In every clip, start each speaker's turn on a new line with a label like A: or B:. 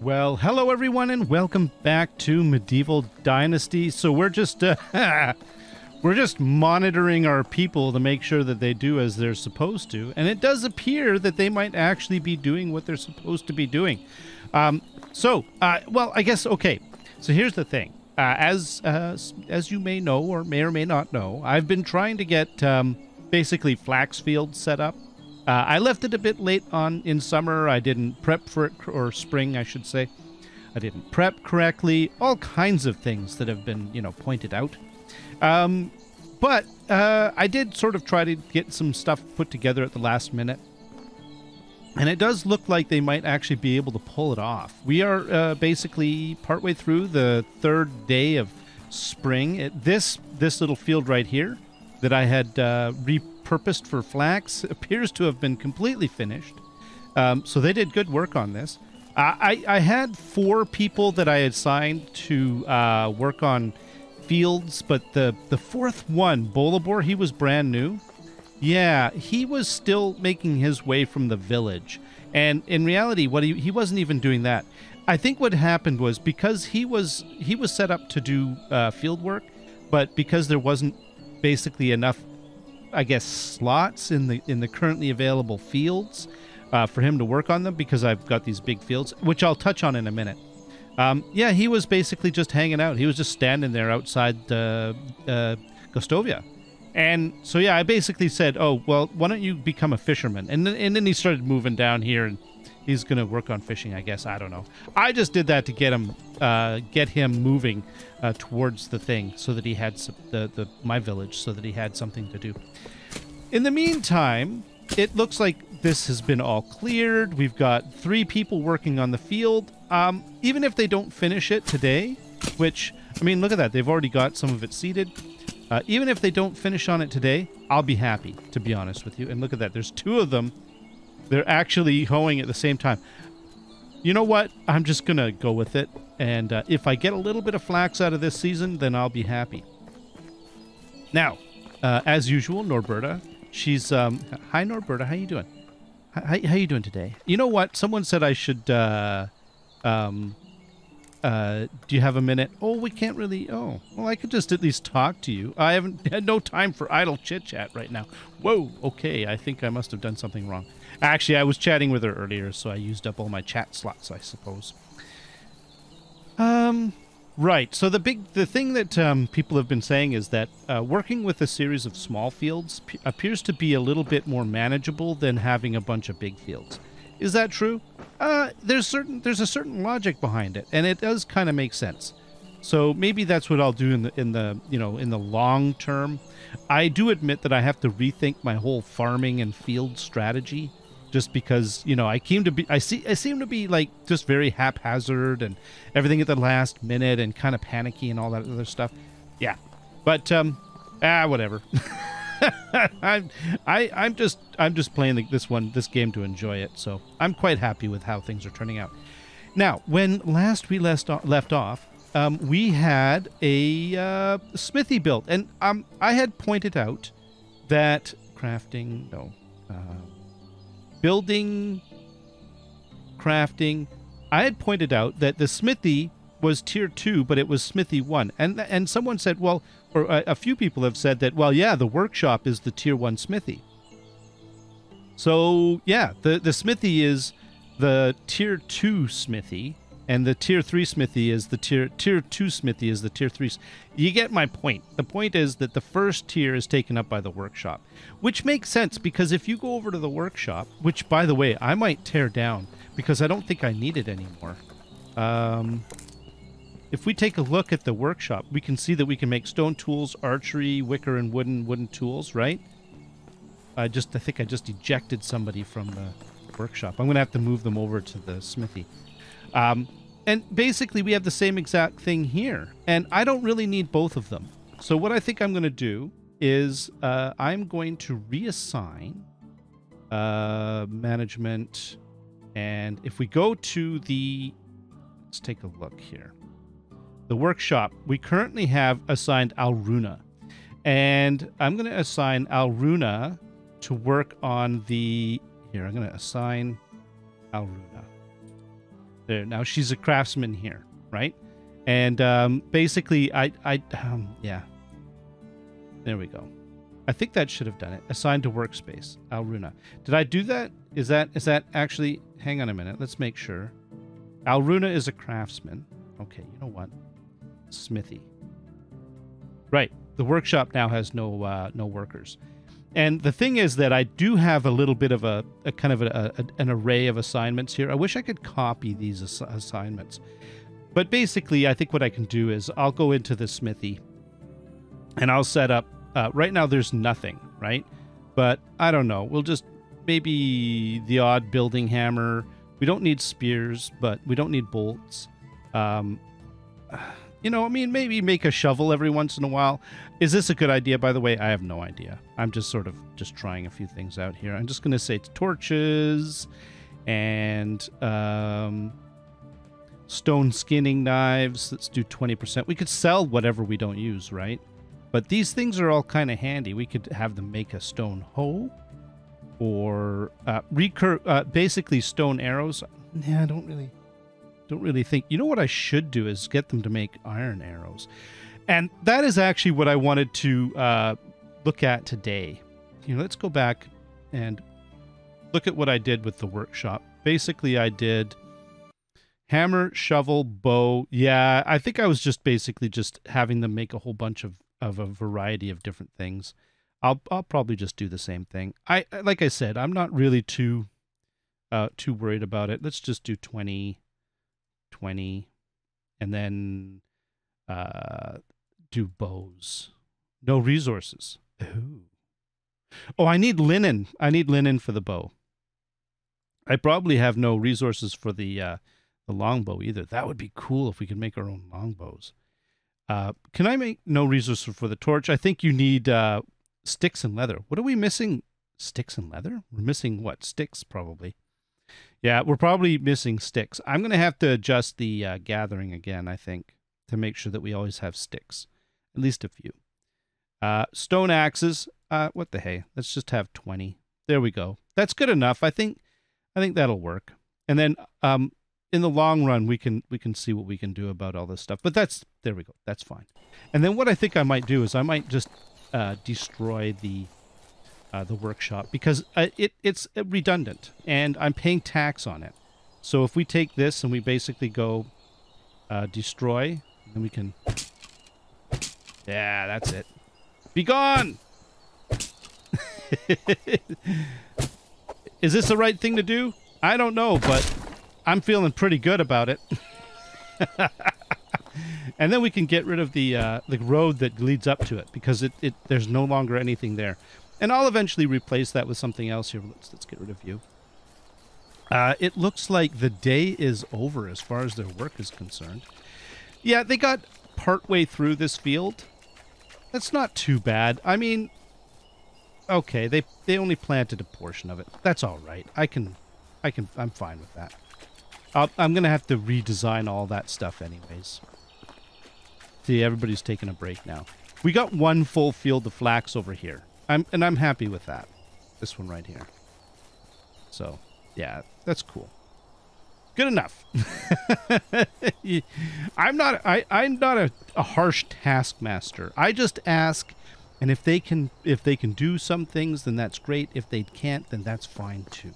A: Well, hello everyone, and welcome back to Medieval Dynasty. So we're just uh, we're just monitoring our people to make sure that they do as they're supposed to, and it does appear that they might actually be doing what they're supposed to be doing. Um, so, uh, well, I guess okay. So here's the thing: uh, as uh, as you may know or may or may not know, I've been trying to get um, basically flax fields set up uh, I left it a bit late on in summer. I didn't prep for it, or spring, I should say. I didn't prep correctly. All kinds of things that have been, you know, pointed out. Um, but uh, I did sort of try to get some stuff put together at the last minute. And it does look like they might actually be able to pull it off. We are uh, basically partway through the third day of spring. It, this this little field right here that I had uh, re- purposed for flax appears to have been completely finished. Um, so they did good work on this. I, I had four people that I had signed to uh, work on fields, but the, the fourth one, Bolibor, he was brand new. Yeah, he was still making his way from the village. And in reality, what he, he wasn't even doing that. I think what happened was because he was he was set up to do uh, field work, but because there wasn't basically enough I guess slots in the in the currently available fields uh, for him to work on them because I've got these big fields, which I'll touch on in a minute. Um, yeah, he was basically just hanging out. He was just standing there outside uh, uh, Gostovia. And so yeah, I basically said, "Oh well, why don't you become a fisherman?" And then, and then he started moving down here, and he's gonna work on fishing. I guess I don't know. I just did that to get him, uh, get him moving uh, towards the thing, so that he had some, the the my village, so that he had something to do. In the meantime, it looks like this has been all cleared. We've got three people working on the field. Um, even if they don't finish it today, which I mean, look at that. They've already got some of it seeded. Uh, even if they don't finish on it today, I'll be happy, to be honest with you. And look at that. There's two of them they're actually hoeing at the same time. You know what? I'm just going to go with it. And uh, if I get a little bit of flax out of this season, then I'll be happy. Now, uh, as usual, Norberta, she's um, hi Norberta, how you doing? How, how you doing today? You know what? Someone said I should uh, um, uh, do you have a minute? Oh, we can't really. Oh, well, I could just at least talk to you. I haven't had no time for idle chit chat right now. Whoa. Okay, I think I must have done something wrong. Actually, I was chatting with her earlier, so I used up all my chat slots, I suppose. Um, right. So the big, the thing that um, people have been saying is that uh, working with a series of small fields appears to be a little bit more manageable than having a bunch of big fields. Is that true? Uh, there's certain there's a certain logic behind it, and it does kind of make sense. So maybe that's what I'll do in the in the you know in the long term. I do admit that I have to rethink my whole farming and field strategy, just because you know I came to be I see I seem to be like just very haphazard and everything at the last minute and kind of panicky and all that other stuff. Yeah, but um, ah whatever. I'm I, I'm just I'm just playing the, this one this game to enjoy it. So I'm quite happy with how things are turning out. Now, when last we left left off, um, we had a uh, smithy built, and um, I had pointed out that crafting no uh, building crafting. I had pointed out that the smithy was tier two, but it was smithy one, and and someone said, well, or a, a few people have said that, well, yeah, the workshop is the tier one smithy. So yeah, the the smithy is the tier two smithy, and the tier three smithy is the tier tier two smithy is the tier three. You get my point. The point is that the first tier is taken up by the workshop, which makes sense because if you go over to the workshop, which by the way I might tear down because I don't think I need it anymore. Um, if we take a look at the workshop, we can see that we can make stone tools, archery, wicker, and wooden wooden tools, right? I just I think I just ejected somebody from the workshop. I'm gonna have to move them over to the smithy. Um, and basically, we have the same exact thing here, and I don't really need both of them. So what I think I'm gonna do is uh, I'm going to reassign uh, management, and if we go to the, let's take a look here the workshop, we currently have assigned Alruna. And I'm going to assign Alruna to work on the. Here, I'm going to assign Alruna. There, now she's a craftsman here, right? And um, basically, I, I, um, yeah. There we go. I think that should have done it. Assigned to workspace, Alruna. Did I do that? Is that is that actually? Hang on a minute. Let's make sure. Alruna is a craftsman. Okay, you know what? Smithy. Right. The workshop now has no uh, no workers. And the thing is that I do have a little bit of a, a kind of a, a, an array of assignments here. I wish I could copy these ass- assignments. But basically, I think what I can do is I'll go into the smithy and I'll set up. Uh, right now, there's nothing, right? But I don't know. We'll just maybe the odd building hammer. We don't need spears, but we don't need bolts. Um, you know, I mean, maybe make a shovel every once in a while. Is this a good idea, by the way? I have no idea. I'm just sort of just trying a few things out here. I'm just going to say torches and um, stone skinning knives. Let's do 20%. We could sell whatever we don't use, right? But these things are all kind of handy. We could have them make a stone hoe or uh, recur, uh, basically stone arrows. Yeah, I don't really, don't really think. You know what I should do is get them to make iron arrows, and that is actually what I wanted to uh, look at today. You know, let's go back and look at what I did with the workshop. Basically, I did hammer, shovel, bow. Yeah, I think I was just basically just having them make a whole bunch of of a variety of different things. I'll I'll probably just do the same thing. I like I said, I'm not really too uh too worried about it. Let's just do 20 20 and then uh do bows. No resources. Ooh. Oh, I need linen. I need linen for the bow. I probably have no resources for the uh the longbow either. That would be cool if we could make our own longbows. Uh, can I make no resources for the torch? I think you need uh, sticks and leather. What are we missing? Sticks and leather? We're missing what? Sticks, probably. Yeah, we're probably missing sticks. I'm going to have to adjust the uh, gathering again, I think, to make sure that we always have sticks. At least a few. Uh, stone axes. Uh, what the hey? Let's just have 20. There we go. That's good enough. I think I think that'll work. And then um, in the long run we can we can see what we can do about all this stuff but that's there we go that's fine and then what i think i might do is i might just uh, destroy the uh, the workshop because uh, it it's redundant and i'm paying tax on it so if we take this and we basically go uh, destroy then we can yeah that's it be gone is this the right thing to do i don't know but I'm feeling pretty good about it. and then we can get rid of the uh, the road that leads up to it because it, it there's no longer anything there. And I'll eventually replace that with something else here. Let's let's get rid of you. Uh, it looks like the day is over as far as their work is concerned. Yeah, they got partway through this field. That's not too bad. I mean, okay, they they only planted a portion of it. That's all right. I can, I can, I'm fine with that. i am going to have to redesign all that stuff anyways. See, everybody's taking a break now. We got one full field of flax over here. I'm And I'm happy with that. This one right here. So, yeah, that's cool. Good enough. I'm not I, I'm not a, a harsh taskmaster. I just ask and if they can if they can do some things then that's great. If they can't then that's fine too.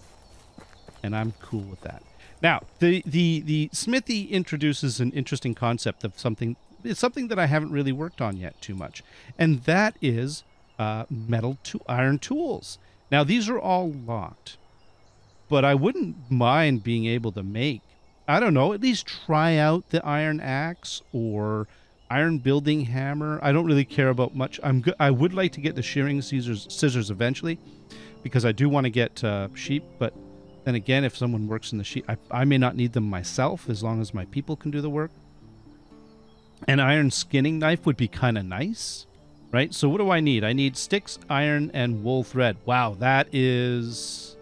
A: And I'm cool with that. Now, the, the, the smithy introduces an interesting concept of something. It's something that I haven't really worked on yet too much, and that is uh, metal to iron tools. Now, these are all locked, but I wouldn't mind being able to make, I don't know, at least try out the iron axe or iron building hammer. I don't really care about much. I'm good. I would like to get the shearing scissors, scissors eventually, because I do want to get uh, sheep, but then again, if someone works in the sheep, I, I may not need them myself as long as my people can do the work. An iron skinning knife would be kind of nice, right? So what do I need? I need sticks, iron, and wool thread. Wow, that is...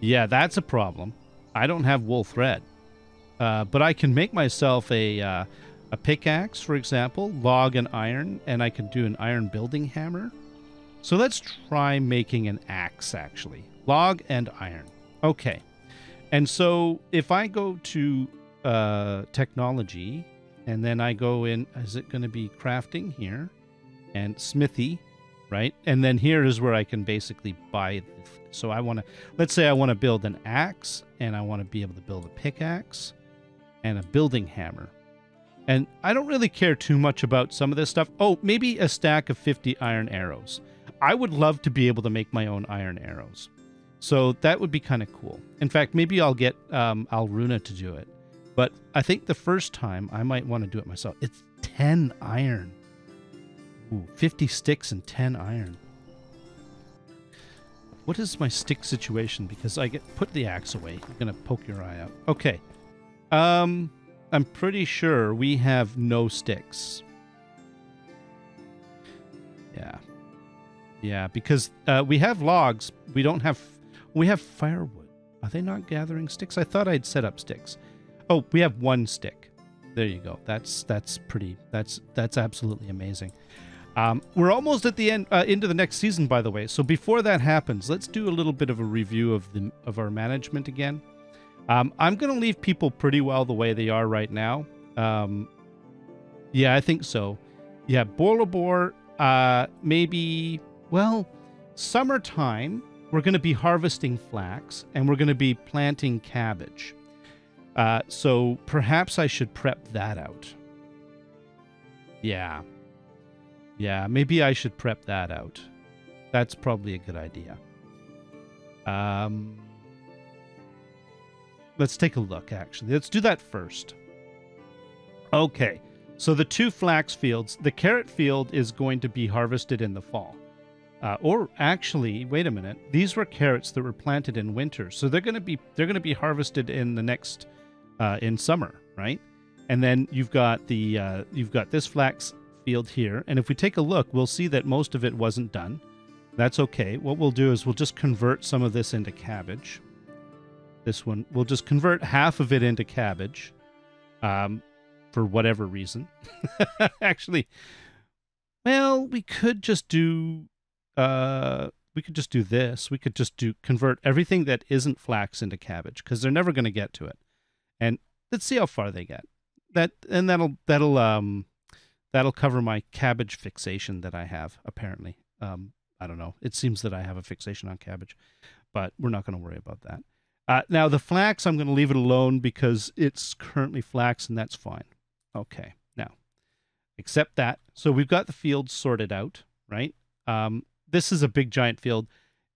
A: Yeah, that's a problem. I don't have wool thread. Uh, but I can make myself a, uh, a pickaxe, for example, log and iron, and I can do an iron building hammer. So let's try making an axe, actually. Log and iron. Okay. And so if I go to uh, technology and then I go in, is it going to be crafting here and smithy, right? And then here is where I can basically buy. So I want to, let's say I want to build an axe and I want to be able to build a pickaxe and a building hammer. And I don't really care too much about some of this stuff. Oh, maybe a stack of 50 iron arrows. I would love to be able to make my own iron arrows. So that would be kind of cool. In fact, maybe I'll get um, Alruna to do it. But I think the first time I might want to do it myself. It's 10 iron. Ooh, 50 sticks and 10 iron. What is my stick situation? Because I get put the axe away. You're gonna poke your eye out. Okay. Um, I'm pretty sure we have no sticks. Yeah. Yeah, because uh, we have logs. We don't have. We have firewood. Are they not gathering sticks? I thought I'd set up sticks. Oh, we have one stick. There you go. That's that's pretty. That's that's absolutely amazing. Um, we're almost at the end uh, into the next season, by the way. So before that happens, let's do a little bit of a review of the of our management again. Um, I'm going to leave people pretty well the way they are right now. Um, yeah, I think so. Yeah, Borlobor, uh, maybe, well, summertime, we're going to be harvesting flax and we're going to be planting cabbage. Uh, so perhaps I should prep that out. Yeah. Yeah, maybe I should prep that out. That's probably a good idea. Um, let's take a look, actually. Let's do that first. Okay, so the two flax fields, the carrot field is going to be harvested in the fall. Uh, or actually, wait a minute. These were carrots that were planted in winter, so they're going to be they're going to be harvested in the next uh, in summer, right? And then you've got the uh, you've got this flax field here, and if we take a look, we'll see that most of it wasn't done. That's okay. What we'll do is we'll just convert some of this into cabbage. This one, we'll just convert half of it into cabbage, um, for whatever reason. Actually, well, we could just do, uh, we could just do this. We could just do convert everything that isn't flax into cabbage because they're never going to get to it. And let's see how far they get. That and that'll that'll um that'll cover my cabbage fixation that I have apparently. Um, I don't know. It seems that I have a fixation on cabbage, but we're not going to worry about that. Uh, now the flax, I'm going to leave it alone because it's currently flax, and that's fine. Okay. Now, accept that. So we've got the field sorted out, right? Um, this is a big giant field.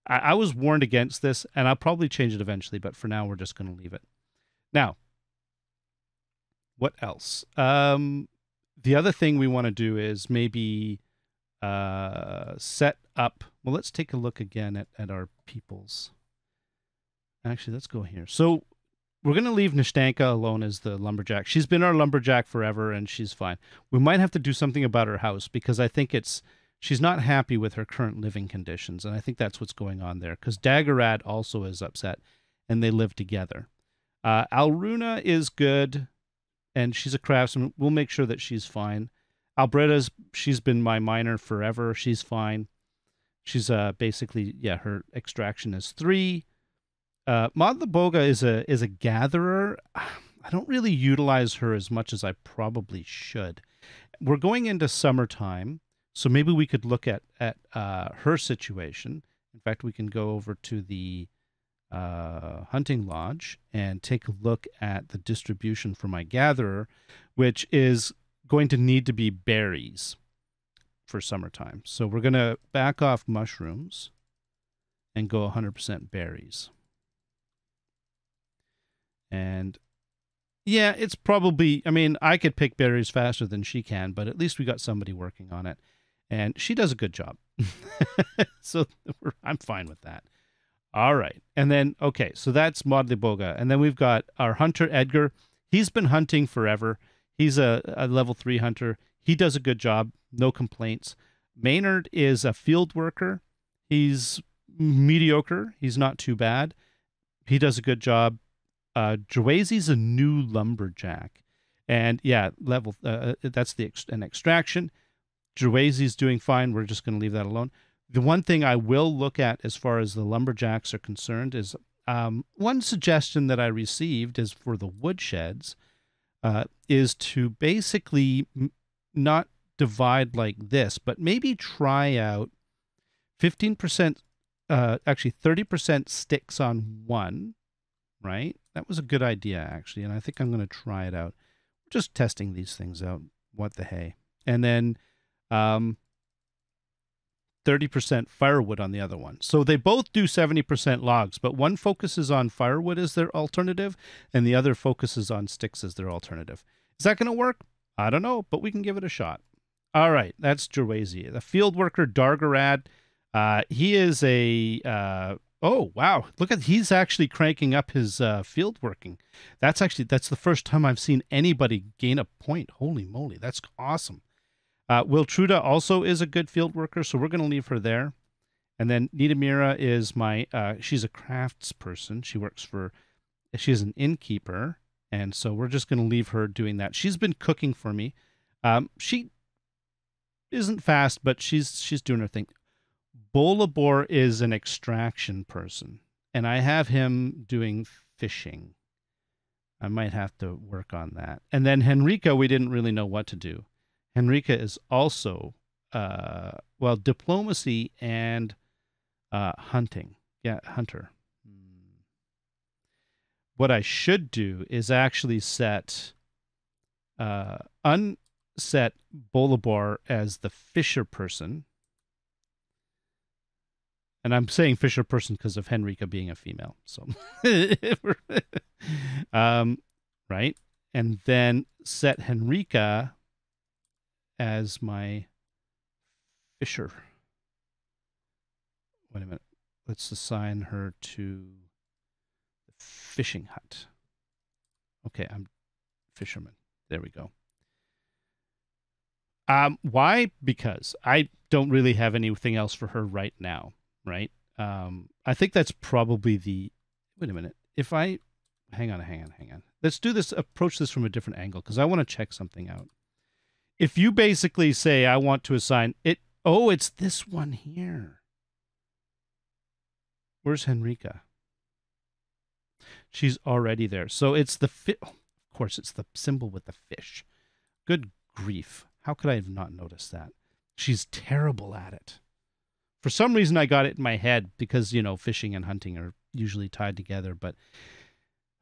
A: I, I was warned against this, and I'll probably change it eventually, but for now we're just going to leave it. Now, what else? Um, the other thing we want to do is maybe uh, set up. Well, let's take a look again at, at our peoples. Actually, let's go here. So we're going to leave Nishtanka alone as the lumberjack. She's been our lumberjack forever, and she's fine. We might have to do something about her house because I think it's she's not happy with her current living conditions, and I think that's what's going on there. Because Daggerad also is upset, and they live together. Uh, Alruna is good and she's a craftsman. We'll make sure that she's fine. Alberta's she's been my miner forever. She's fine. She's uh basically yeah, her extraction is three. Uh Maud Boga is a is a gatherer. I don't really utilize her as much as I probably should. We're going into summertime, so maybe we could look at at uh, her situation. In fact, we can go over to the uh, hunting lodge and take a look at the distribution for my gatherer, which is going to need to be berries for summertime. So we're going to back off mushrooms and go 100% berries. And yeah, it's probably, I mean, I could pick berries faster than she can, but at least we got somebody working on it. And she does a good job. so I'm fine with that. All right. And then, okay, so that's Modley Boga. And then we've got our hunter, Edgar. He's been hunting forever. He's a, a level three hunter. He does a good job, no complaints. Maynard is a field worker. He's mediocre. He's not too bad. He does a good job. Uh, Joazy's a new lumberjack. And yeah, level uh, uh that's the an extraction. Joazy's doing fine. We're just going to leave that alone. The one thing I will look at as far as the lumberjacks are concerned is Um, one suggestion that I received is for the woodsheds uh, is to basically not divide like this, but maybe try out 15%, uh, actually 30% sticks on one, right? That was a good idea, actually. And I think I'm going to try it out. Just testing these things out. What the hey? And then um, 30% firewood on the other one. So they both do 70% logs, but one focuses on firewood as their alternative and the other focuses on sticks as their alternative. Is that going to work? I don't know, but we can give it a shot. All right, that's Gerwazi. The field worker Dargarad, uh, he is a uh, oh wow, look at he's actually cranking up his uh, field working. That's actually that's the first time I've seen anybody gain a point. Holy moly, that's awesome. Uh, Wiltruda also is a good field worker, so we're going to leave her there. And then Nidamira is my, uh, she's a crafts person. She works for, she's an innkeeper. And so we're just going to leave her doing that. She's been cooking for me. Um, she isn't fast, but she's she's doing her thing. Bolabor is an extraction person, and I have him doing fishing. I might have to work on that. And then Henrika, we didn't really know what to do. Henrika is also, uh, well, diplomacy and uh, hunting. Yeah, hunter. Hmm. What I should do is actually set, uh, unset Bolabor as the fisher person. And I'm saying fisher person because of Henrika being a female. So, um, right? And then set Henrika as my fisher. Wait a minute. Let's assign her to the fishing hut. Okay, I'm fisherman. There we go. Um, why? Because I don't really have anything else for her right now, right? Um, I think that's probably the. Wait a minute. If I, hang on, hang on, hang on. Let's do this. Approach this from a different angle because I want to check something out if you basically say I want to assign it, oh, it's this one here. Where's Henrika? She's already there. So it's the fi- oh, of course it's the symbol with the fish. Good grief. How could I have not noticed that? She's terrible at it. For some reason I got it in my head because, you know, fishing and hunting are usually tied together, but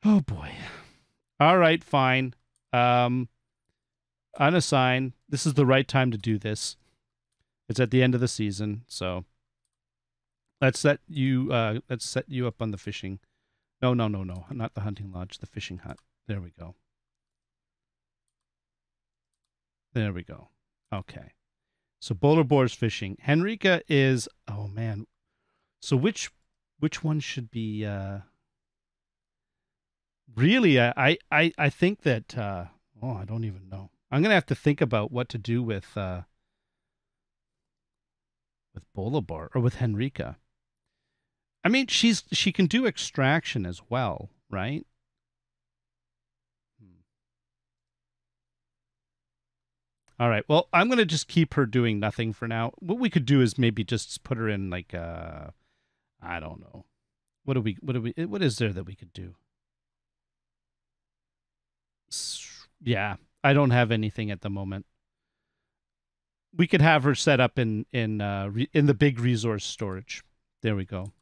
A: oh boy. All right, fine. Um unassign. This is the right time to do this. It's at the end of the season, so let's set you uh let's set you up on the fishing. No, no, no, no, not the hunting lodge, the fishing hut. There we go. There we go. Okay. So Bowler Boar's fishing. Henrika is oh man. So which which one should be uh really I I I think that uh oh I don't even know. I'm gonna have to think about what to do with uh, with Bolivar or with Henrika. I mean, she's she can do extraction as well, right? Hmm. All right. Well, I'm gonna just keep her doing nothing for now. What we could do is maybe just put her in like uh, I don't know. What do we? What do we? What is there that we could do? Yeah, I don't have anything at the moment. We could have her set up in in uh, re- in the big resource storage. There we go.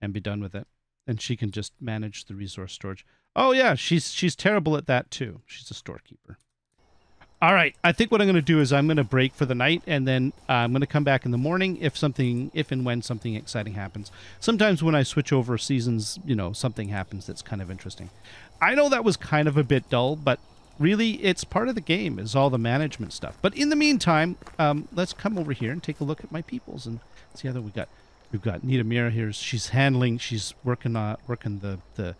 A: And be done with it. And she can just manage the resource storage. Oh yeah, she's she's terrible at that too. She's a storekeeper. All right, I think what I'm going to do is I'm going to break for the night, and then uh, I'm going to come back in the morning if something, if and when something exciting happens. Sometimes when I switch over seasons, you know, something happens that's kind of interesting. I know that was kind of a bit dull, but really it's part of the game is all the management stuff. But in the meantime um, let's come over here and take a look at my peoples and see how we got. We've got Nidamira here. She's handling she's working on working the the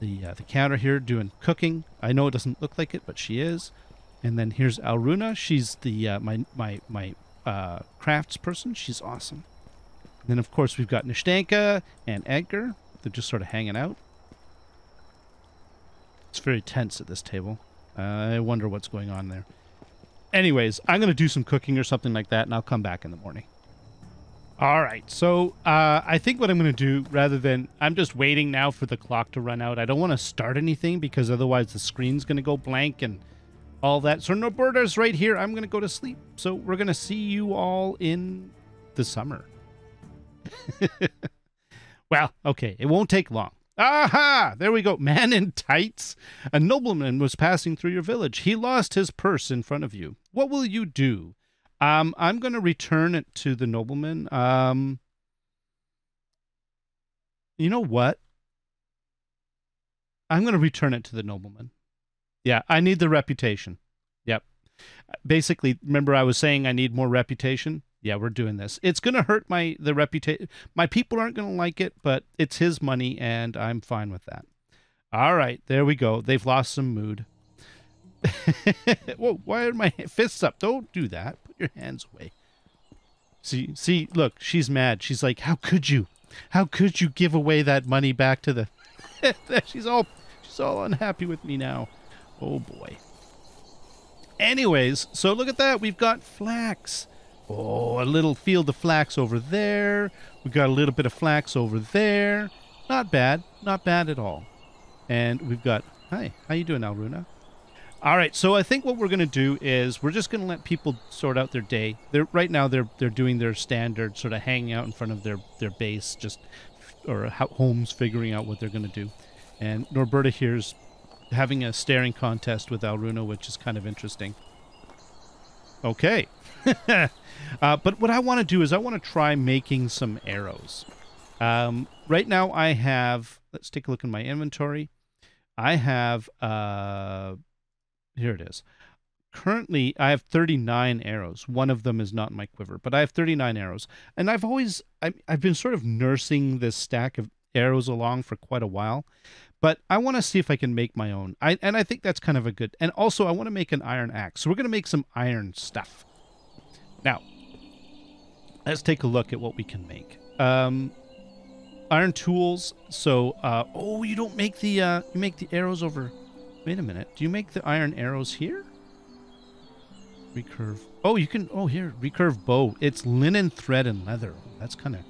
A: the, uh, the counter here doing cooking. I know it doesn't look like it but she is. And then here's Alruna she's the uh, my my my uh, crafts person. She's awesome. And then of course we've got Nishtanka and Edgar. They're just sort of hanging out. It's very tense at this table I wonder what's going on there. Anyways, I'm going to do some cooking or something like that, and I'll come back in the morning. All right. So uh, I think what I'm going to do, rather than I'm just waiting now for the clock to run out. I don't want to start anything because otherwise the screen's going to go blank and all that. So Norberta's right here. I'm going to go to sleep. So we're going to see you all in the summer. well, okay. It won't take long. Aha! There we go. Man in tights. A nobleman was passing through your village. He lost his purse in front of you. What will you do? Um, I'm going to return it to the nobleman. Um, you know what? I'm going to return it to the nobleman. Yeah, I need the reputation. Yep. Basically, remember I was saying I need more reputation? Yeah, we're doing this. It's going to hurt my the reputation. My people aren't going to like it, but it's his money and I'm fine with that. All right, there we go. They've lost some mood. Whoa, why are my fists up? Don't do that. Put your hands away. See, see, look, she's mad. She's like, "How could you? How could you give away that money back to the She's all she's all unhappy with me now. Oh boy. Anyways, so look at that. We've got flax. Oh, a little field of flax over there. We got a little bit of flax over there. Not bad. Not bad at all. And we've got Hi, how you doing, Alruna? All right, so I think what we're going to do is we're just going to let people sort out their day. They're right now they're they're doing their standard sort of hanging out in front of their their base just or homes figuring out what they're going to do. And Norberta here's having a staring contest with Alruna, which is kind of interesting. Okay. uh, but what I want to do is I want to try making some arrows. Um, right now I have, let's take a look in my inventory. I have, uh, here it is. Currently, I have 39 arrows. One of them is not in my quiver, but I have 39 arrows. And I've always, I, I've been sort of nursing this stack of arrows along for quite a while but I want to see if I can make my own. I and I think that's kind of a good. And also, I want to make an iron axe. So we're going to make some iron stuff. Now, let's take a look at what we can make. Um, iron tools. So, uh, oh, you don't make the uh, you make the arrows over. Wait a minute. Do you make the iron arrows here? Recurve. Oh, you can. Oh, here, recurve bow. It's linen thread and leather. That's kind of.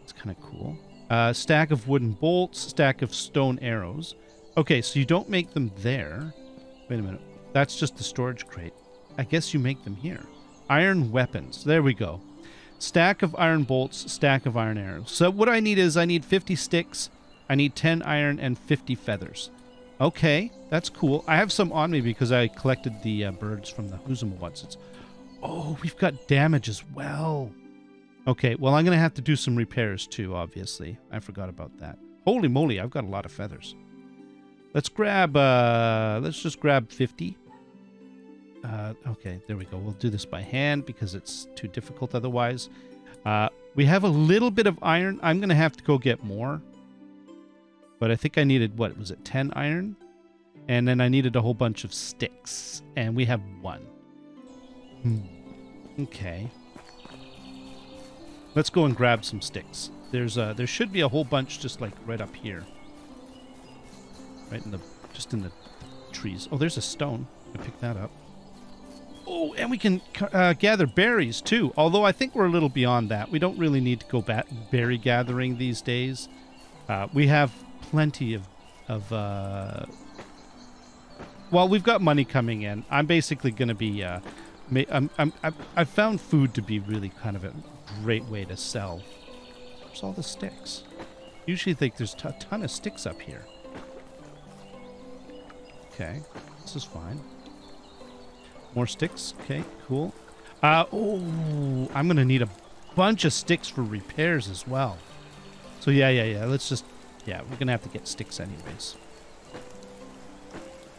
A: That's kind of cool. Uh, stack of wooden bolts, stack of stone arrows. Okay, so you don't make them there. Wait a minute. That's just the storage crate. I guess you make them here. Iron weapons. There we go. Stack of iron bolts, stack of iron arrows. So what I need is I need 50 sticks, I need 10 iron, and 50 feathers. Okay, that's cool. I have some on me because I collected the uh, birds from the Huzuma Oh, we've got damage as well. Okay, well, I'm going to have to do some repairs too, obviously. I forgot about that. Holy moly, I've got a lot of feathers. Let's grab, uh, let's just grab 50. Uh, okay, there we go. We'll do this by hand because it's too difficult otherwise. Uh, we have a little bit of iron. I'm going to have to go get more. But I think I needed, what, was it 10 iron? And then I needed a whole bunch of sticks. And we have one. Hmm. Okay. Let's go and grab some sticks. There's a, there should be a whole bunch just like right up here. Right in the, just in the trees. Oh, there's a stone. I pick that up. Oh, and we can uh, gather berries too. Although I think we're a little beyond that. We don't really need to go back berry gathering these days. Uh, we have plenty of, of uh, well, we've got money coming in. I'm basically going to be, uh, I'm, I'm, I've found food to be really kind of a great way to sell. Where's all the sticks? Usually think there's a ton of sticks up here. Okay, this is fine. More sticks. Okay, cool. Uh, oh, I'm going to need a bunch of sticks for repairs as well. So yeah, yeah, yeah. Let's just, yeah, we're going to have to get sticks anyways.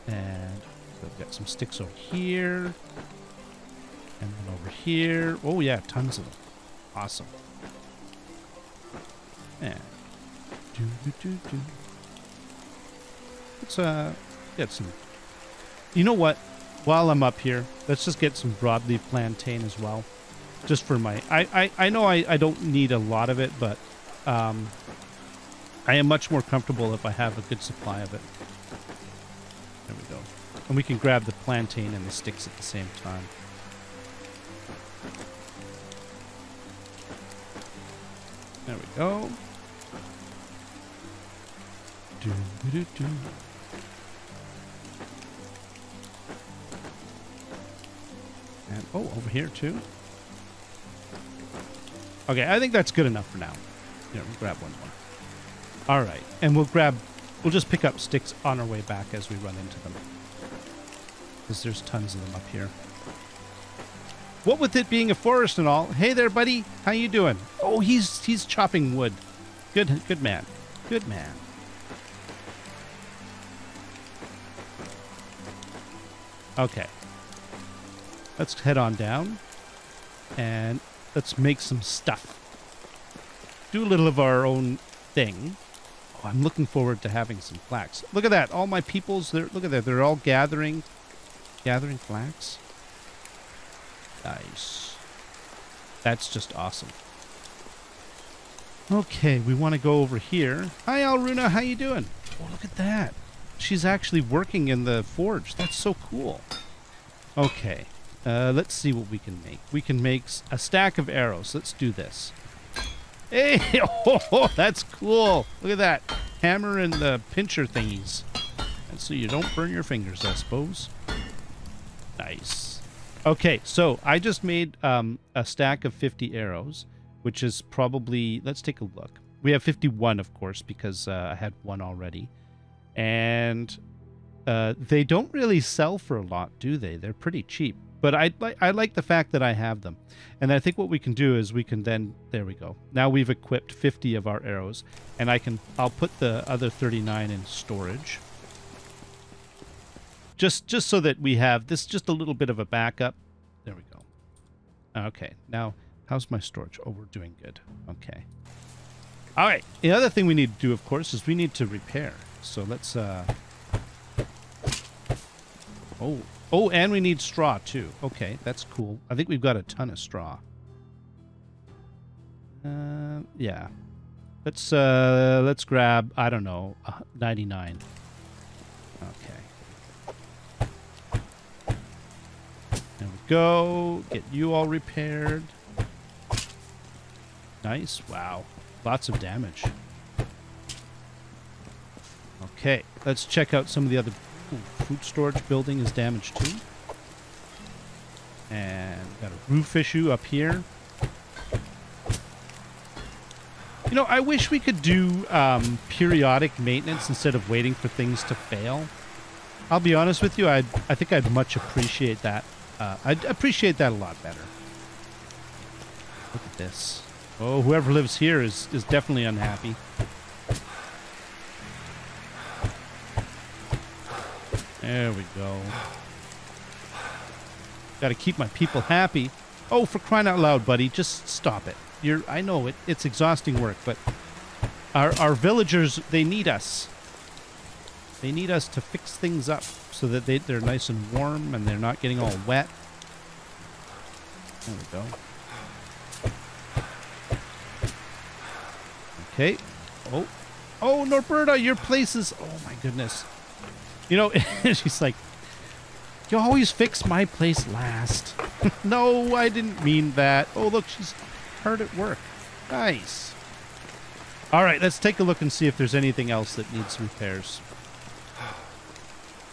A: And we've got some sticks over here. And then over here. Oh yeah, tons of them. Awesome. Do. Let's uh get some. You know what? While I'm up here, let's just get some broadleaf plantain as well, just for my. I I, I know I I don't need a lot of it, but um, I am much more comfortable if I have a good supply of it. There we go. And we can grab the plantain and the sticks at the same time. There we go. Do, do, do. And oh, over here too. Okay, I think that's good enough for now. Here, we'll grab one more. All right, and we'll grab, we'll just pick up sticks on our way back as we run into them, because there's tons of them up here. What with it being a forest and all? Hey there, buddy. How you doing? Oh, he's he's chopping wood. Good, good man. Good man. Okay. Let's head on down and let's make some stuff. Do a little of our own thing. Oh, I'm looking forward to having some flax. Look at that. All my peoples, look at that. They're all gathering, gathering flax. Nice. That's just awesome. Okay, we want to go over here. Hi, Alruna. How you doing? Oh, look at that. She's actually working in the forge. That's so cool. Okay. Uh, let's see what we can make. We can make a stack of arrows. Let's do this. Hey, oh, that's cool. Look at that. Hammer and the pincher thingies. And so you don't burn your fingers, I suppose. Nice. Okay, so I just made um, a stack of 50 arrows, which is probably, let's take a look. We have 51, of course, because uh, I had one already. And uh, they don't really sell for a lot, do they? They're pretty cheap. But I, I like the fact that I have them. And I think what we can do is we can then, there we go. Now we've equipped 50 of our arrows. And I can, I'll put the other 39 in storage. Just, just so that we have this, just a little bit of a backup. There we go. Okay, now how's my storage? Oh, we're doing good. Okay. All right. The other thing we need to do, of course, is we need to repair. So let's, uh... Oh, oh, and we need straw, too. Okay, that's cool. I think we've got a ton of straw. Uh, yeah. Let's, uh, let's grab, I don't know, uh, 99. Okay. There we go. Get you all repaired. Nice. Wow. Lots of damage. Okay, let's check out some of the other ooh, food storage building is damaged too. And got a roof issue up here. You know, I wish we could do um, periodic maintenance instead of waiting for things to fail. I'll be honest with you, I I think I'd much appreciate that. Uh, I'd appreciate that a lot better. Look at this. Oh, whoever lives here is, is definitely unhappy. There we go. Got to keep my people happy. Oh, for crying out loud, buddy, just stop it. You're I know it it's exhausting work, but our our villagers they need us. They need us to fix things up so that they they're nice and warm and they're not getting all wet. There we go. Okay. Oh. Oh, Norberta, your place is oh my goodness. You know, she's like, you always fix my place last. no, I didn't mean that. Oh, look, she's hard at work. Nice. All right, let's take a look and see if there's anything else that needs repairs.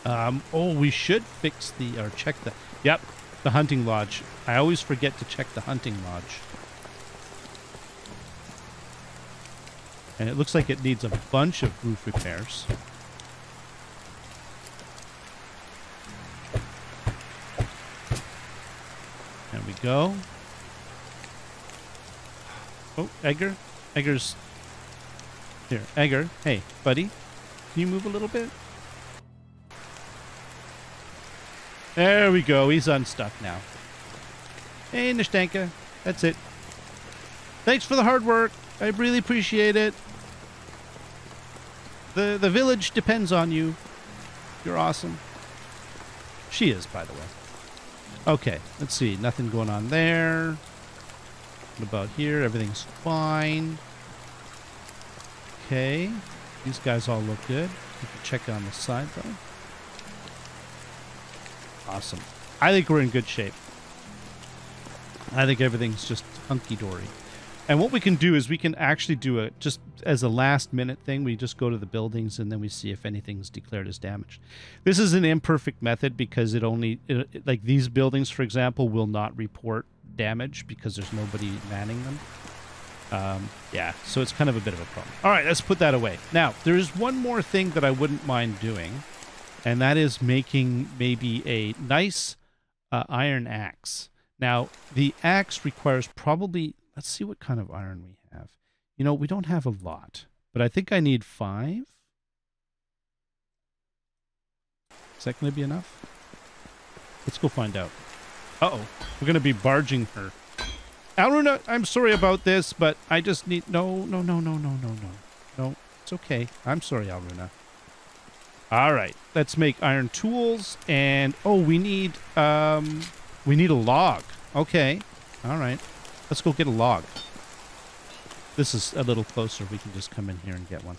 A: Um, oh, we should fix the, or check the, yep, the hunting lodge. I always forget to check the hunting lodge. And it looks like it needs a bunch of roof repairs. There we go. Oh, Edgar? Edgar's... Here, Edgar. Hey, buddy. Can you move a little bit? There we go. He's unstuck now. Hey, Nishtanka. That's it. Thanks for the hard work. I really appreciate it. The the village depends on you. You're awesome. She is, by the way. Okay, let's see. Nothing going on there. What about here? Everything's fine. Okay. These guys all look good. We can check on the side, though. Awesome. I think we're in good shape. I think everything's just hunky-dory. And what we can do is we can actually do it just as a last minute thing. We just go to the buildings and then we see if anything's declared as damaged. This is an imperfect method because it only, it, like these buildings, for example, will not report damage because there's nobody manning them. Um, yeah, so it's kind of a bit of a problem. All right, let's put that away. Now, there is one more thing that I wouldn't mind doing, and that is making maybe a nice uh, iron axe. Now, the axe requires probably Let's see what kind of iron we have. You know, we don't have a lot, but I think I need five. Is that going to be enough? Let's go find out. Uh-oh. We're going to be barging her. Alruna, I'm sorry about this, but I just need... No, no, no, no, no, no, no. No, it's okay. I'm sorry, Alruna. All right. Let's make iron tools. And, oh, we need... um, We need a log. Okay. All right. Let's go get a log. This is a little closer. We can just come in here and get one.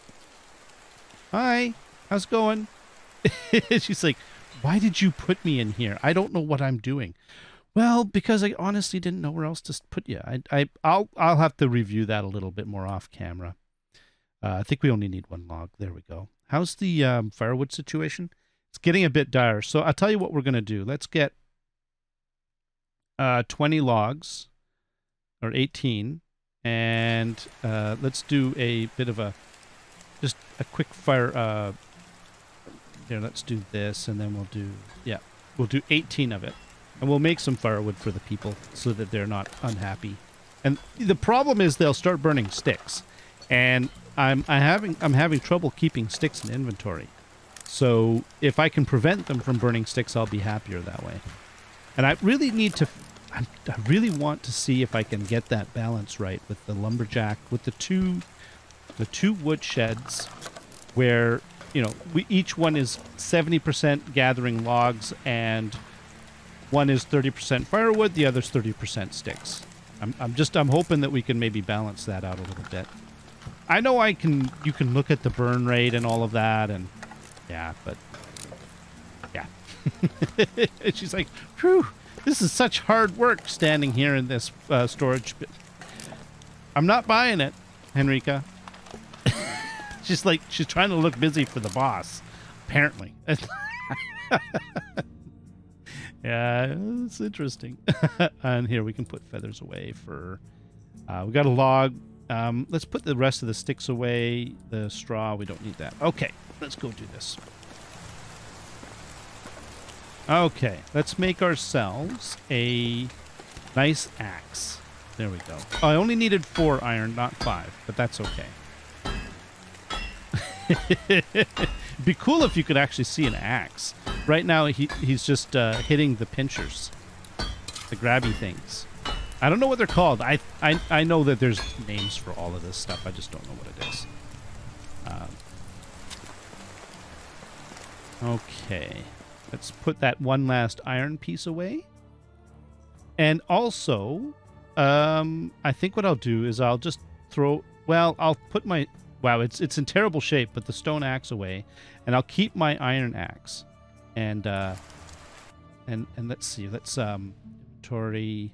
A: Hi. How's it going? She's like, why did you put me in here? I don't know what I'm doing. Well, because I honestly didn't know where else to put you. I, I, I'll, I'll have to review that a little bit more off camera. Uh, I think we only need one log. There we go. How's the um, firewood situation? It's getting a bit dire. So I'll tell you what we're going to do. Let's get uh, 20 logs or 18 and uh, let's do a bit of a just a quick fire uh, here let's do this and then we'll do yeah we'll do 18 of it. And we'll make some firewood for the people so that they're not unhappy. And the problem is they'll start burning sticks. And I'm I having I'm having trouble keeping sticks in inventory. So if I can prevent them from burning sticks I'll be happier that way. And I really need to I, I really want to see if I can get that balance right with the lumberjack, with the two, the two wood sheds, where you know we each one is seventy percent gathering logs and one is thirty percent firewood, the other's thirty percent sticks. I'm, I'm just I'm hoping that we can maybe balance that out a little bit. I know I can. You can look at the burn rate and all of that, and yeah, but yeah. She's like, "Whew." This is such hard work standing here in this uh, storage. I'm not buying it, Henrika. she's like, she's trying to look busy for the boss, apparently. yeah, it's interesting. and here we can put feathers away for. Uh, we got a log. Um, let's put the rest of the sticks away. The straw, we don't need that. Okay, let's go do this. Okay, let's make ourselves a nice axe. There we go. Oh, I only needed four iron, not five, but that's okay. Be cool if you could actually see an axe. Right now, he, he's just uh, hitting the pinchers, the grabby things. I don't know what they're called. I, I, I know that there's names for all of this stuff. I just don't know what it is. Um, okay. Let's put that one last iron piece away. And also, um, I think what I'll do is I'll just throw. Well, I'll put my. Wow, it's it's in terrible shape, but the stone axe away, and I'll keep my iron axe. And uh, and and let's see. Let's um, inventory.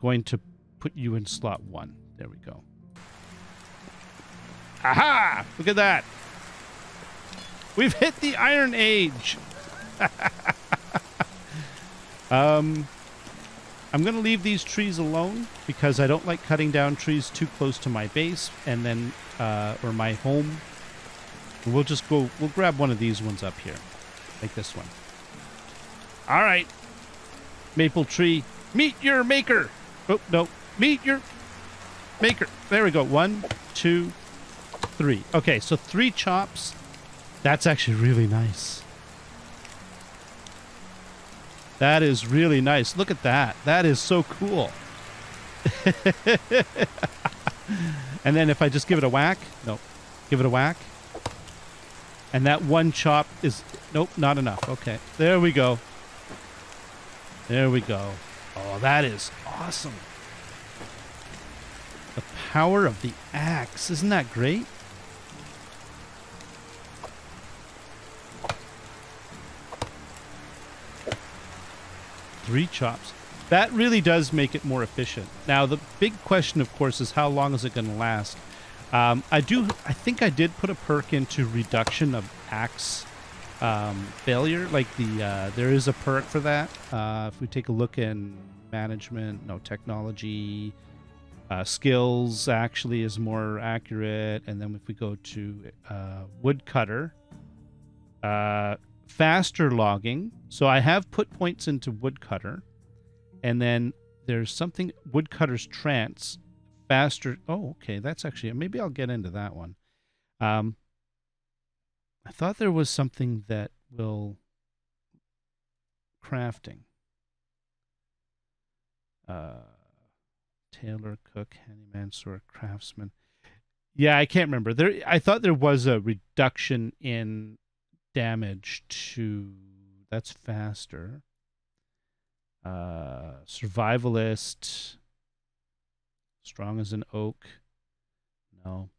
A: Going to put you in slot one. There we go. Aha! Look at that. We've hit the Iron Age. um, I'm going to leave these trees alone because I don't like cutting down trees too close to my base and then, uh, or my home. We'll just go, we'll grab one of these ones up here. Like this one. All right. Maple tree, meet your maker. Oh, no. Meet your maker. There we go. One, two, three. Okay, so three chops. That's actually really nice. That is really nice. Look at that. That is so cool. and then if I just give it a whack, nope. Give it a whack. And that one chop is, nope, not enough. Okay, there we go. There we go. Oh, that is awesome. The power of the axe. Isn't that great? Three chops. That really does make it more efficient. Now, the big question, of course, is how long is it going to last? Um, I do. I think I did put a perk into reduction of axe um, failure. Like the uh, there is a perk for that. Uh, if we take a look in management, no technology, uh, skills actually is more accurate. And then if we go to uh, woodcutter, uh, faster logging. So I have put points into woodcutter, and then there's something woodcutter's trance faster. Oh, okay, that's actually maybe I'll get into that one. Um, I thought there was something that will crafting. Uh, tailor, cook, handyman, sort craftsman. Yeah, I can't remember. There, I thought there was a reduction in damage to. That's faster. Uh, survivalist. Strong as an oak. No.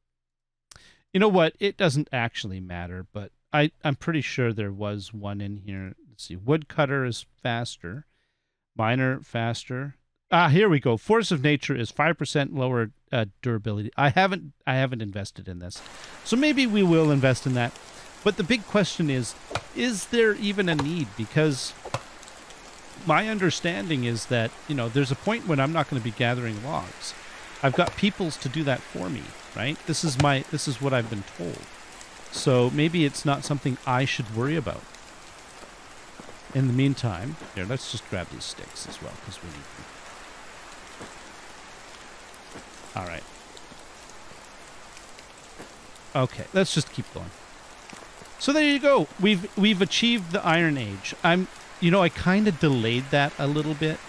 A: You know what? It doesn't actually matter, but I, I'm pretty sure there was one in here. Let's see. Woodcutter is faster. Miner faster. Ah, here we go. Force of nature is five percent lower uh, durability. I haven't I haven't invested in this, so maybe we will invest in that. But the big question is, is there even a need? Because my understanding is that you know there's a point when I'm not going to be gathering logs. I've got peoples to do that for me, right? This is my this is what I've been told. So maybe it's not something I should worry about. In the meantime, here, let's just grab these sticks as well because we need them. All right. Okay, let's just keep going. So there you go. We've we've achieved the Iron Age. I'm, you know, I kind of delayed that a little bit,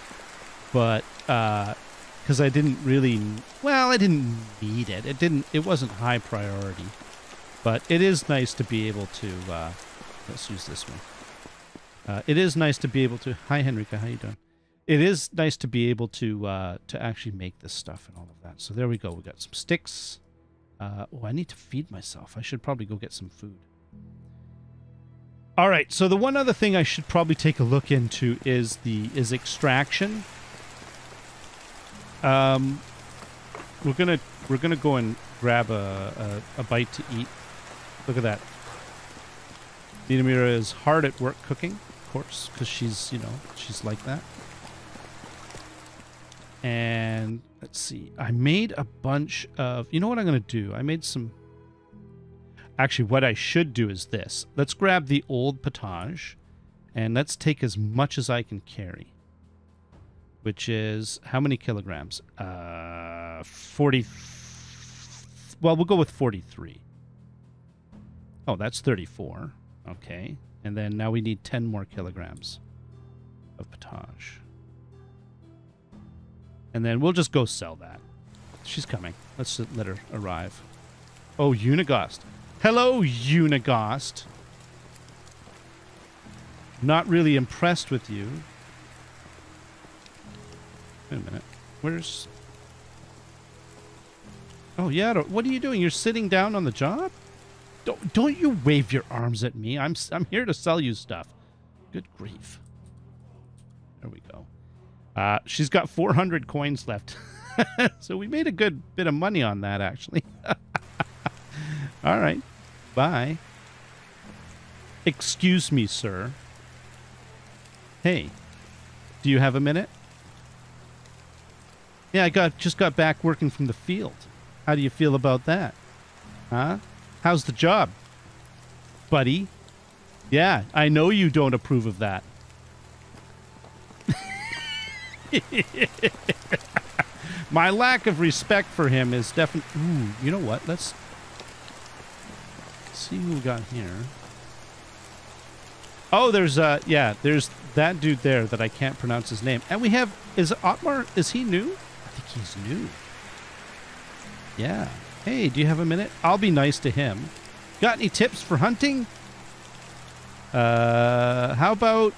A: but because uh, I didn't really, well, I didn't need it. It didn't. It wasn't high priority, but it is nice to be able to. Uh, let's use this one. Uh, it is nice to be able to. Hi, Henrika. How you doing? it is nice to be able to uh, to actually make this stuff and all of that. So there we go. We got some sticks. Uh, oh, I need to feed myself. I should probably go get some food. All right. So the one other thing I should probably take a look into is the is extraction. Um, we're gonna we're gonna go and grab a, a, a bite to eat. Look at that. Nidamira is hard at work cooking, of course, because she's you know she's like that. And let's see. I made a bunch of... You know what I'm to do? I made some... Actually, what I should do is this. Let's grab the old potage. And let's take as much as I can carry. Which is... How many kilograms? Uh, 40... Well, we'll go with 43. Oh, that's 34. Okay. And then now we need 10 more kilograms of potage. And then we'll just go sell that. She's coming. Let's let her arrive. Oh, Unigost. Hello, Unigost. Not really impressed with you. Wait a minute. Where's... Oh, yeah. What are you doing? You're sitting down on the job? Don't, don't you wave your arms at me. I'm, I'm here to sell you stuff. Good grief. There we go. Uh, she's got 400 coins left. so we made a good bit of money on that, actually. All right. Bye. Excuse me, sir. Hey, do you have a minute? Yeah, I got just got back working from the field. How do you feel about that? Huh? How's the job? Buddy? Yeah, I know you don't approve of that. My lack of respect for him is definitely. Ooh, you know what? Let's see who we got here. Oh, there's uh, yeah, there's that dude there that I can't pronounce his name, and we have is Otmar? Is he new? I think he's new. Yeah. Hey, do you have a minute? I'll be nice to him. Got any tips for hunting? Uh, how about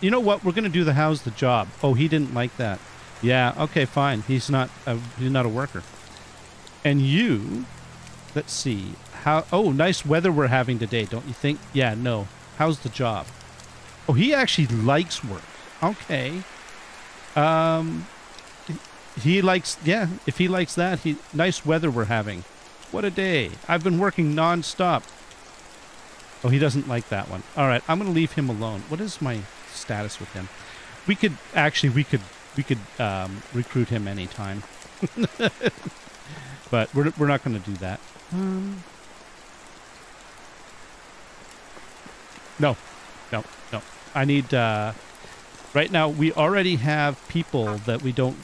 A: you know what? We're gonna do the how's the job. Oh, he didn't like that. Yeah. Okay. Fine. He's not. A, he's not a worker. And you, let's see. How? Oh, nice weather we're having today, don't you think? Yeah. No. How's the job? Oh, he actually likes work. Okay. Um, he likes, yeah, if he likes that, he nice weather we're having. What a day. I've been working nonstop. Oh, he doesn't like that one. All right, I'm going to leave him alone. What is my status with him? We could actually we could we could um, recruit him anytime. but we're we're not going to do that. Um, no, no, no. I need. Uh, right now, we already have people that we don't.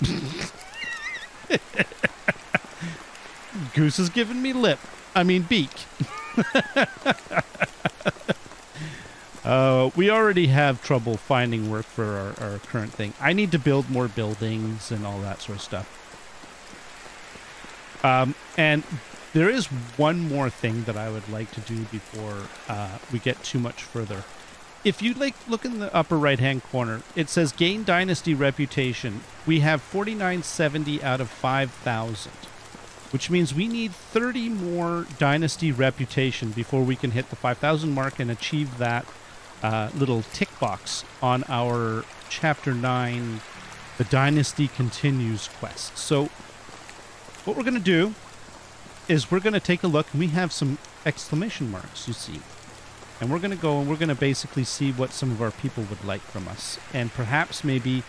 A: Goose is giving me lip. I mean beak. uh, we already have trouble finding work for our, our current thing. I need to build more buildings and all that sort of stuff. Um, and there is one more thing that I would like to do before uh, we get too much further. If you like look in the upper right hand corner, it says gain dynasty reputation. We have 4970 out of 5000 which means we need 30 more dynasty reputation before we can hit the 5000 mark and achieve that uh, little tick box on our chapter 9 the dynasty continues quest so what we're going to do is we're going to take a look and we have some exclamation marks you see. And we're going to go and we're going to basically see what some of our people would like from us. And perhaps maybe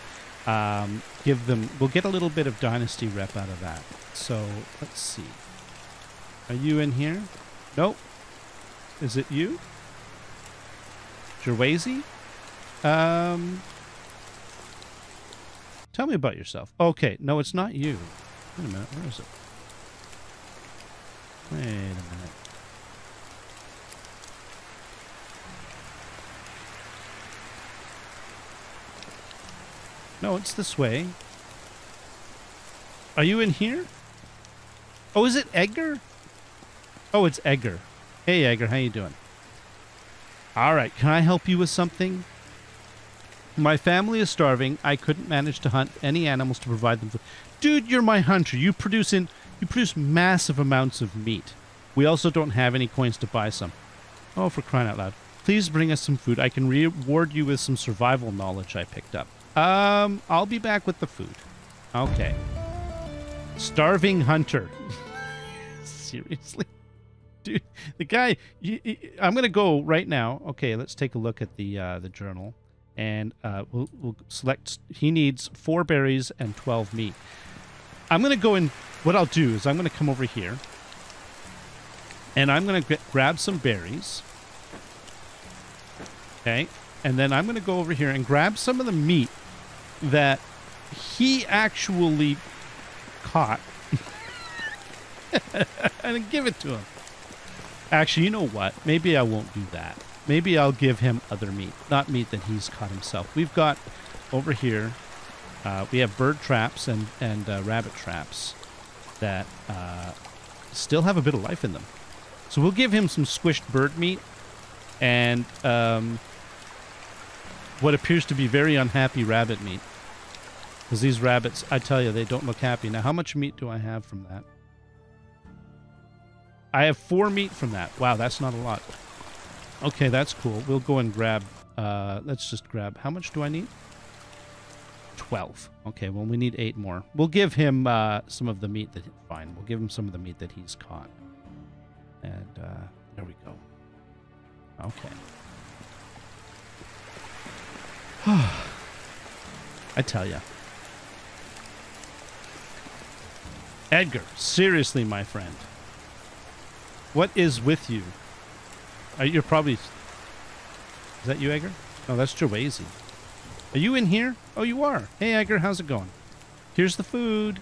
A: um, give them we'll get a little bit of dynasty rep out of that. So let's see. Are you in here? Nope. Is it you? Gerwazy? um tell me about yourself. Okay no it's not you. Wait a minute where is it wait a minute No, it's this way. Are you in here? Oh, is it Edgar? Oh, it's Edgar. Hey, Edgar, how you doing? All right, can I help you with something? My family is starving. I couldn't manage to hunt any animals to provide them food. Dude, you're my hunter. You produce in you produce massive amounts of meat. We also don't have any coins to buy some. Oh, for crying out loud. Please bring us some food. I can reward you with some survival knowledge I picked up. Um, I'll be back with the food. Okay. Starving hunter. Seriously? Dude, the guy, I'm going to go right now. Okay, let's take a look at the uh, the journal. And uh, we'll, we'll select, he needs four berries and 12 meat. I'm going to go in, what I'll do is I'm going to come over here. And I'm going to grab some berries. Okay. And then I'm going to go over here and grab some of the meat that he actually caught and give it to him. Actually, you know what? Maybe I won't do that. Maybe I'll give him other meat, not meat that he's caught himself. We've got over here, uh, we have bird traps and, and uh, rabbit traps that uh, still have a bit of life in them. So we'll give him some squished bird meat and um, what appears to be very unhappy rabbit meat. Because these rabbits, I tell you, they don't look happy. Now, how much meat do I have from that? I have four meat from that. Wow, that's not a lot. Okay, that's cool. We'll go and grab, uh, let's just grab, how much do I need? 12. Okay, well, we need eight more. We'll give him uh, some of the meat that, fine, we'll give him some of the meat that he's caught. And uh, there we go. Okay. I tell you. Edgar, seriously, my friend. What is with you? Uh, you're probably... Is that you, Edgar? No, that's Gerwazy. Are you in here? Oh, you are. Hey, Edgar, how's it going? Here's the food.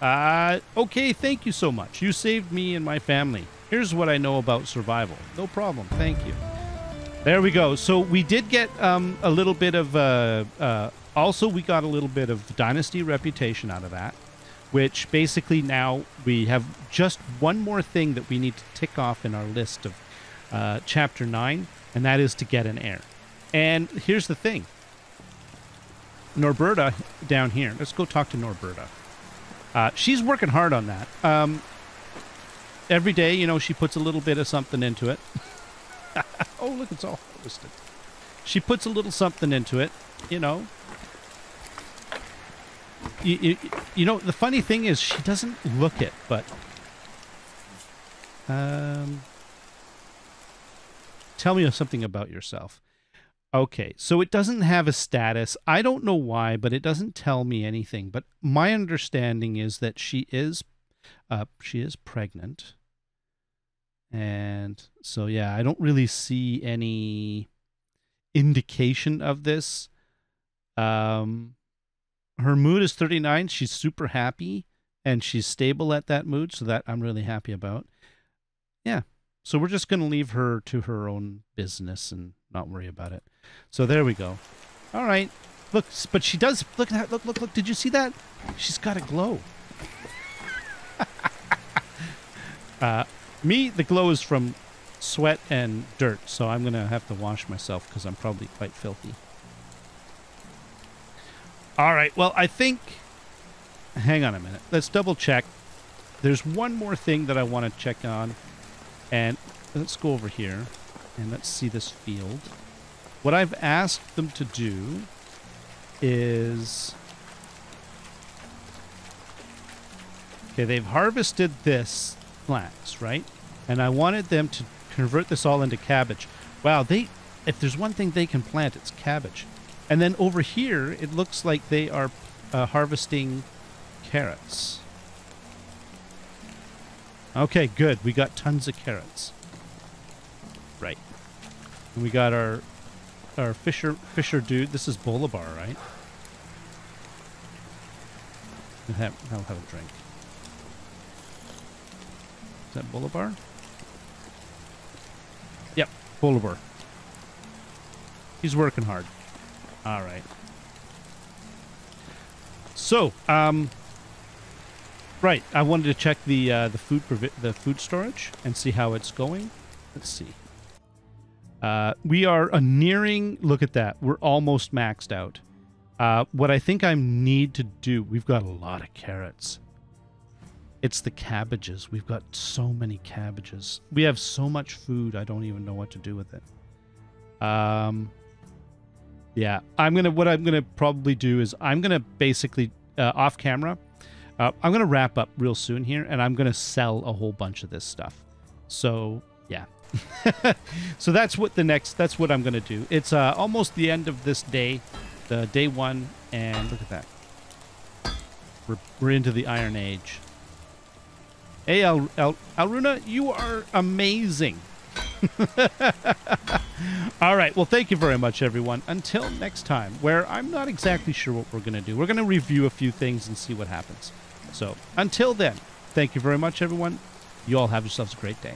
A: Uh, okay, thank you so much. You saved me and my family. Here's what I know about survival. No problem. Thank you. There we go. So we did get um, a little bit of... Uh, uh, also, we got a little bit of dynasty reputation out of that which basically now we have just one more thing that we need to tick off in our list of uh, chapter 9, and that is to get an heir. And here's the thing Norberta down here, let's go talk to Norberta. Uh, she's working hard on that. Um, every day, you know, she puts a little bit of something into it. oh, look, it's all harvested. she puts a little something into it, you know. You, you, you know, the funny thing is she doesn't look it, but um tell me something about yourself. Okay, so it doesn't have a status. I don't know why, but it doesn't tell me anything. But my understanding is that she is uh she is pregnant. And so yeah, I don't really see any indication of this. Um her mood is 39. She's super happy and she's stable at that mood, so that I'm really happy about. Yeah. So we're just going to leave her to her own business and not worry about it. So there we go. All right. Look, but she does look at that. Look, look, look. Did you see that? She's got a glow. uh, me, the glow is from sweat and dirt, so I'm going to have to wash myself because I'm probably quite filthy. All right. Well, I think. Hang on a minute. Let's double check. There's one more thing that I want to check on. And let's go over here and let's see this field. What I've asked them to do is. Okay, they've harvested this flax, right? And I wanted them to convert this all into cabbage. Wow, they. If there's one thing they can plant, it's cabbage. And then over here, it looks like they are uh, harvesting carrots. Okay, good. We got tons of carrots. And we got our our fisher fisher dude. This is Bolivar, right? I'll have, I'll have a drink. Is that Bolivar? Yep, Bolivar. He's working hard. All right. So, um, right. I wanted to check the uh, the food the food storage and see how it's going. Let's see. Uh, we are uh, nearing. Look at that. We're almost maxed out. Uh, what I think I need to do. We've got a lot of carrots. It's the cabbages. We've got so many cabbages. We have so much food. I don't even know what to do with it. Um, yeah, I'm gonna. What I'm gonna probably do is I'm gonna basically uh, off camera. Uh, I'm gonna wrap up real soon here, and I'm gonna sell a whole bunch of this stuff. So yeah, so that's what the next. That's what I'm gonna do. It's uh, almost the end of this day, the day one, and look at that. We're we're into the Iron Age. Hey, Al, Al, Alruna, you are amazing. All right. Well, thank you very much, everyone. Until next time, where I'm not exactly sure what we're going to do. We're going to review a few things and see what happens. So until then, thank you very much, everyone. You all have yourselves a great day.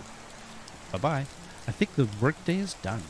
A: Bye bye. I think the workday is done.